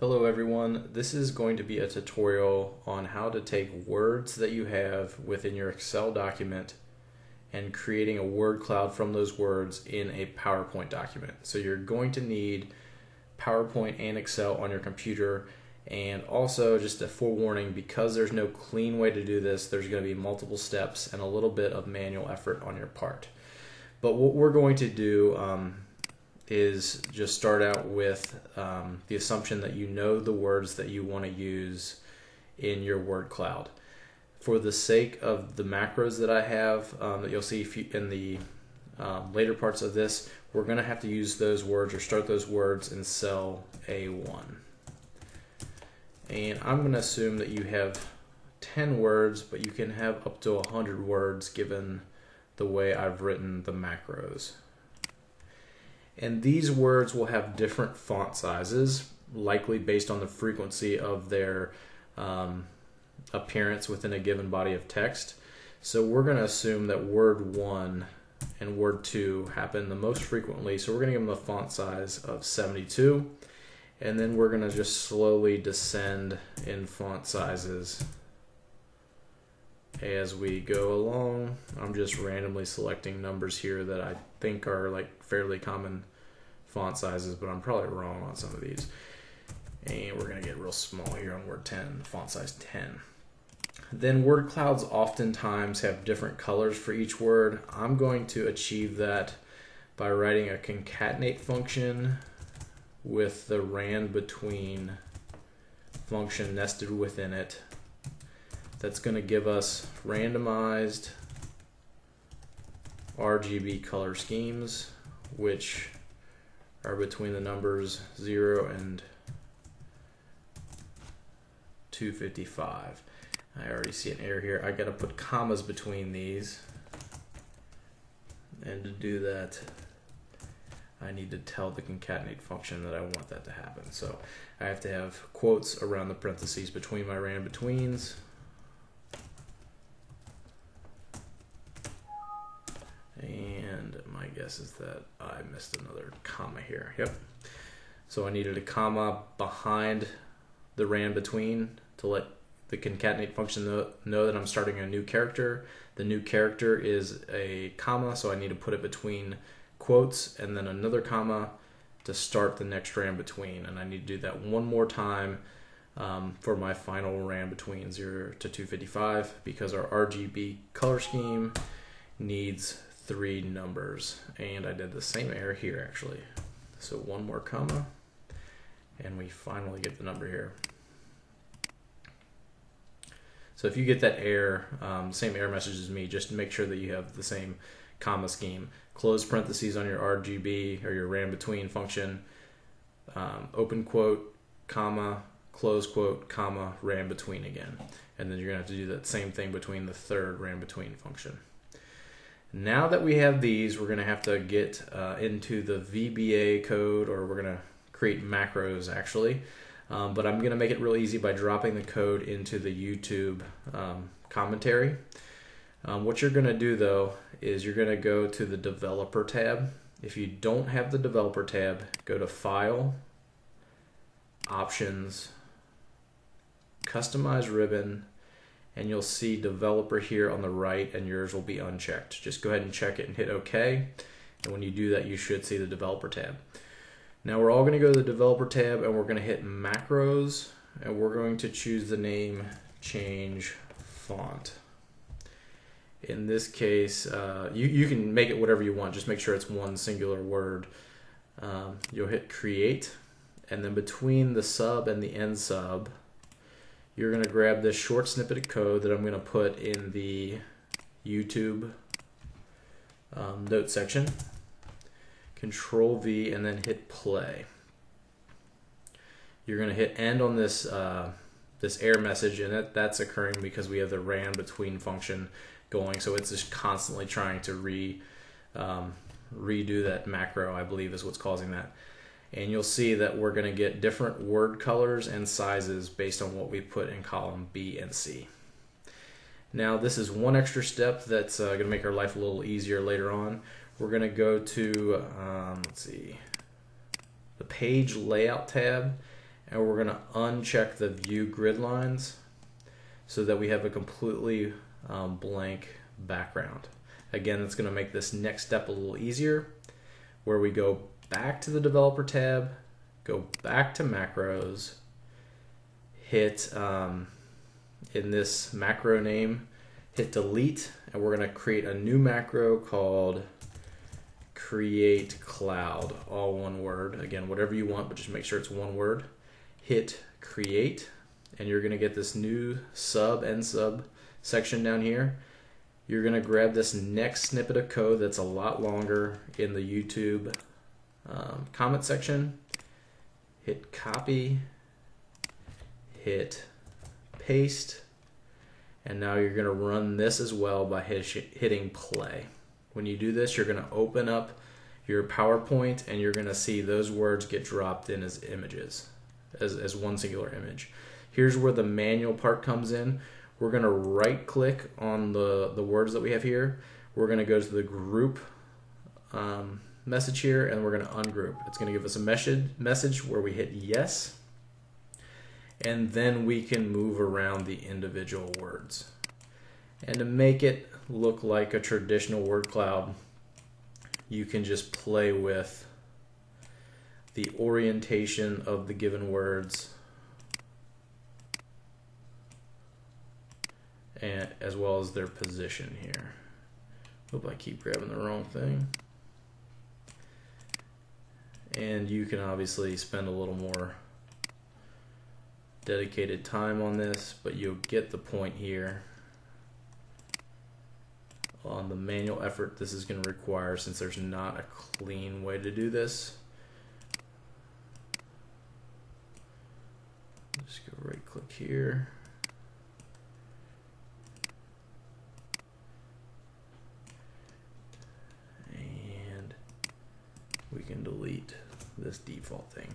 Hello everyone, this is going to be a tutorial on how to take words that you have within your Excel document and creating a word cloud from those words in a PowerPoint document. So you're going to need PowerPoint and Excel on your computer and also just a forewarning because there's no clean way to do this there's going to be multiple steps and a little bit of manual effort on your part. But what we're going to do um, is just start out with um, the assumption that you know the words that you want to use in your word cloud. For the sake of the macros that I have um, that you'll see in the um, later parts of this, we're going to have to use those words or start those words in cell A1. And I'm going to assume that you have 10 words, but you can have up to 100 words given the way I've written the macros. And these words will have different font sizes, likely based on the frequency of their um, appearance within a given body of text. So we're going to assume that word 1 and word 2 happen the most frequently. So we're going to give them a font size of 72. And then we're going to just slowly descend in font sizes as we go along. I'm just randomly selecting numbers here that I think are like fairly common font sizes, but I'm probably wrong on some of these. And we're going to get real small here on word 10, font size 10. Then word clouds oftentimes have different colors for each word. I'm going to achieve that by writing a concatenate function with the rand between function nested within it that's going to give us randomized RGB color schemes, which are between the numbers 0 and 255. I already see an error here. I got to put commas between these. And to do that, I need to tell the concatenate function that I want that to happen. So I have to have quotes around the parentheses between my rand betweens. Guess is that I missed another comma here. Yep. So I needed a comma behind the rand between to let the concatenate function know, know that I'm starting a new character. The new character is a comma, so I need to put it between quotes and then another comma to start the next rand between. And I need to do that one more time um, for my final rand between 0 to 255 because our RGB color scheme needs three numbers. And I did the same error here actually. So one more comma, and we finally get the number here. So if you get that error, um, same error message as me, just make sure that you have the same comma scheme. Close parentheses on your RGB or your rand between function, um, open quote, comma, close quote, comma, rand between again. And then you're gonna have to do that same thing between the third rand between function. Now that we have these, we're going to have to get uh, into the VBA code, or we're going to create macros actually. Um, but I'm going to make it real easy by dropping the code into the YouTube um, commentary. Um, what you're going to do though is you're going to go to the developer tab. If you don't have the developer tab, go to File, Options, Customize Ribbon, and you'll see developer here on the right and yours will be unchecked. Just go ahead and check it and hit OK. And when you do that, you should see the developer tab. Now we're all going to go to the developer tab and we're going to hit macros and we're going to choose the name change font. In this case, uh, you, you can make it whatever you want. Just make sure it's one singular word. Um, you'll hit create and then between the sub and the end sub, you're going to grab this short snippet of code that I'm going to put in the YouTube um, note section. Control V and then hit play. You're going to hit end on this uh, this error message, and that, that's occurring because we have the ran between function going, so it's just constantly trying to re um, redo that macro. I believe is what's causing that and you'll see that we're going to get different word colors and sizes based on what we put in column B and C. Now this is one extra step that's uh, going to make our life a little easier later on. We're going to go to, um, let's see, the page layout tab and we're going to uncheck the view grid lines so that we have a completely um, blank background. Again, that's going to make this next step a little easier where we go back to the developer tab, go back to macros, hit um, in this macro name, hit delete, and we're going to create a new macro called create cloud, all one word. Again, whatever you want, but just make sure it's one word. Hit create, and you're going to get this new sub and sub section down here. You're going to grab this next snippet of code that's a lot longer in the YouTube um, comment section, hit copy, hit paste, and now you're going to run this as well by hit, hitting play. When you do this, you're going to open up your PowerPoint and you're going to see those words get dropped in as images, as, as one singular image. Here's where the manual part comes in. We're going to right click on the, the words that we have here. We're going to go to the group um, message here and we're going to ungroup. It's going to give us a message, message where we hit yes and then we can move around the individual words. And to make it look like a traditional word cloud, you can just play with the orientation of the given words and as well as their position here. Hope I keep grabbing the wrong thing. And you can obviously spend a little more dedicated time on this, but you'll get the point here. On the manual effort this is going to require since there's not a clean way to do this. Just go right click here. And we can delete this default thing.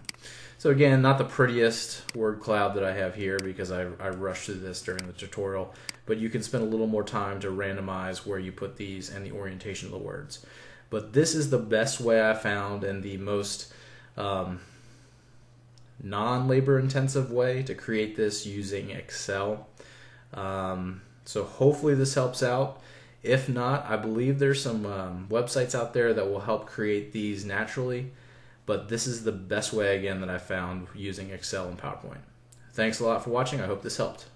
So again, not the prettiest word cloud that I have here because I, I rushed through this during the tutorial, but you can spend a little more time to randomize where you put these and the orientation of the words. But this is the best way I found and the most um, non-labor intensive way to create this using Excel. Um, so hopefully this helps out. If not, I believe there's some um, websites out there that will help create these naturally but this is the best way again that I found using Excel and PowerPoint. Thanks a lot for watching. I hope this helped.